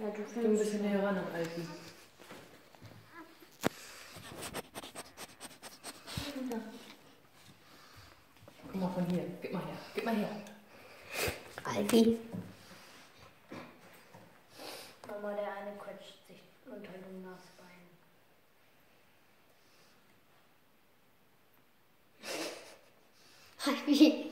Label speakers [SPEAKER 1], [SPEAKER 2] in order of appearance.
[SPEAKER 1] Ja, du
[SPEAKER 2] Geh ein bisschen näher ran an Alki. Guck mal von hier. Gib mal her. Gib mal her.
[SPEAKER 3] Alfie.
[SPEAKER 1] Mama, der eine quetscht sich unter dem Bein.
[SPEAKER 3] Alfie.